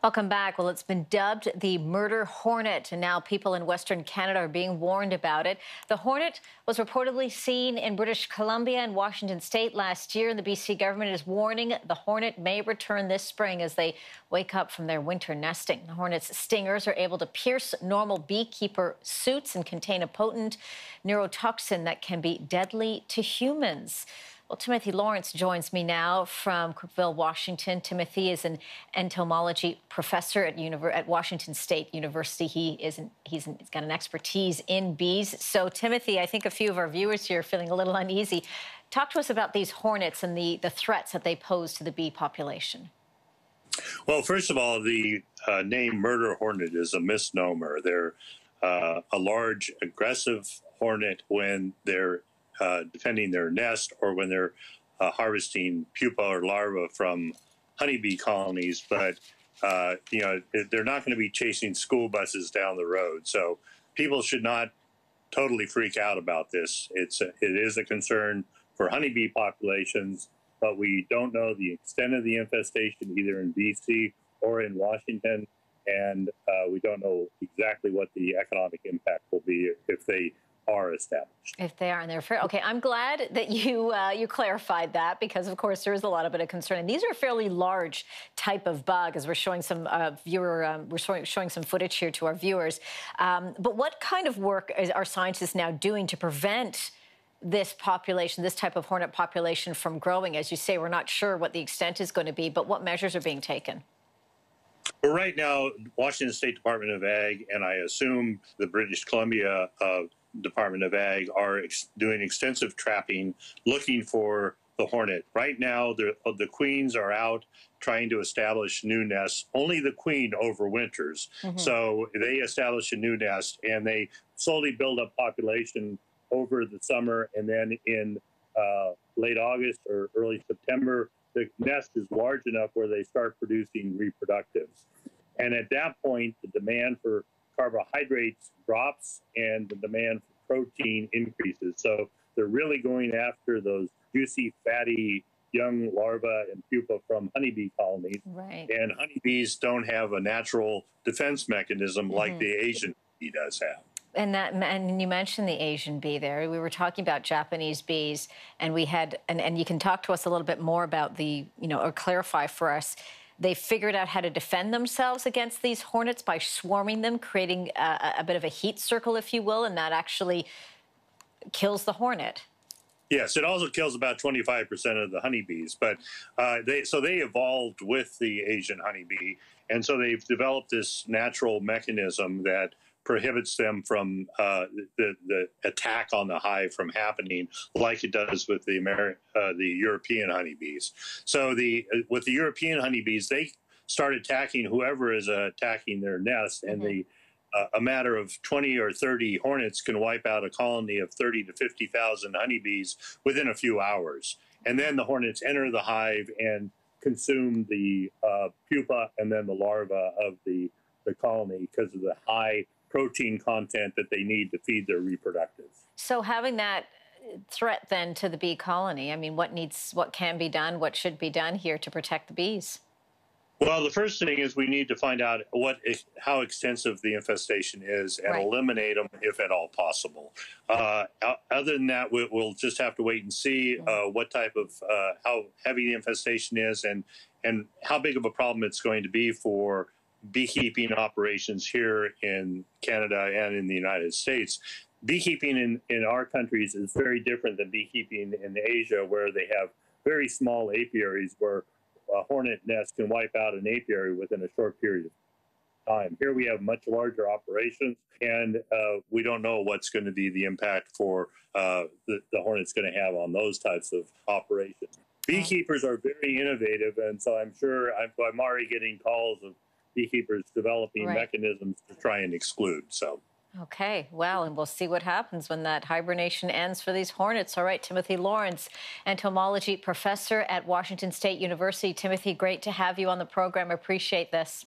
Welcome back. Well, it's been dubbed the murder hornet, and now people in Western Canada are being warned about it. The hornet was reportedly seen in British Columbia and Washington state last year, and the BC government is warning the hornet may return this spring as they wake up from their winter nesting. The hornet's stingers are able to pierce normal beekeeper suits and contain a potent neurotoxin that can be deadly to humans. Well, Timothy Lawrence joins me now from Coupeville, Washington. Timothy is an entomology professor at, at Washington State University. He is an, he's, an, he's got an expertise in bees. So, Timothy, I think a few of our viewers here are feeling a little uneasy. Talk to us about these hornets and the, the threats that they pose to the bee population. Well, first of all, the uh, name murder hornet is a misnomer. They're uh, a large, aggressive hornet when they're uh, defending their nest or when they're uh, harvesting pupa or larvae from honeybee colonies. But uh, you know they're not going to be chasing school buses down the road. So people should not totally freak out about this. It's a, it is a concern for honeybee populations, but we don't know the extent of the infestation either in BC or in Washington, and uh, we don't know exactly what the economic impact will be if they are established. If they are, and they're fair. Okay, I'm glad that you uh, you clarified that because, of course, there is a lot of bit of concern. And these are fairly large type of bug, as we're showing some uh, viewer, um, we're showing, showing, some footage here to our viewers. Um, but what kind of work is, are scientists now doing to prevent? this population, this type of hornet population from growing? As you say, we're not sure what the extent is going to be, but what measures are being taken? Well, right now, Washington State Department of Ag and I assume the British Columbia uh, Department of Ag are ex doing extensive trapping, looking for the hornet. Right now, the, uh, the queens are out trying to establish new nests. Only the queen overwinters. Mm -hmm. So they establish a new nest and they slowly build up population over the summer. And then in uh, late August or early September, the nest is large enough where they start producing reproductives. And at that point, the demand for carbohydrates drops and the demand for protein increases. So they're really going after those juicy, fatty young larvae and pupa from honeybee colonies. Right. And honeybees don't have a natural defense mechanism mm -hmm. like the Asian bee does have. And that, and you mentioned the Asian bee there. We were talking about Japanese bees, and we had, and, and you can talk to us a little bit more about the, you know, or clarify for us they figured out how to defend themselves against these hornets by swarming them, creating a, a bit of a heat circle, if you will, and that actually kills the hornet. Yes, it also kills about 25% of the honeybees. But uh, they so they evolved with the Asian honeybee, and so they've developed this natural mechanism that prohibits them from uh, the, the attack on the hive from happening like it does with the Ameri- uh, the European honeybees. So the uh, with the European honeybees, they start attacking whoever is uh, attacking their nest, and mm-hmm. the uh, a matter of 20 or 30 hornets can wipe out a colony of 30 to 50,000 honeybees within a few hours. And then the hornets enter the hive and consume the uh, pupa and then the larva of the, the colony because of the high protein content that they need to feed their reproductive. So having that threat then to the bee colony, I mean, what needs, what can be done, what should be done here to protect the bees? Well, the first thing is we need to find out what, how extensive the infestation is, and right. eliminate them if at all possible. Uh, other than that, we, will just have to wait and see uh, what type of uh, how heavy the infestation is, and and how big of a problem it's going to be for beekeeping operations here in Canada and in the United States. Beekeeping in, in our countries is very different than beekeeping in Asia, where they have very small apiaries where a hornet nest can wipe out an apiary within a short period of time. Here we have much larger operations, and uh, we don't know what's going to be the impact for uh, the, the hornet's going to have on those types of operations. Beekeepers are very innovative, and so I'm sure I'm, I'm already getting calls of beekeepers developing right. mechanisms to try and exclude. So. Okay, well, and we'll see what happens when that hibernation ends for these hornets. All right, Timothy Lawrence, entomology professor at Washington State University. Timothy, great to have you on the program. Appreciate this.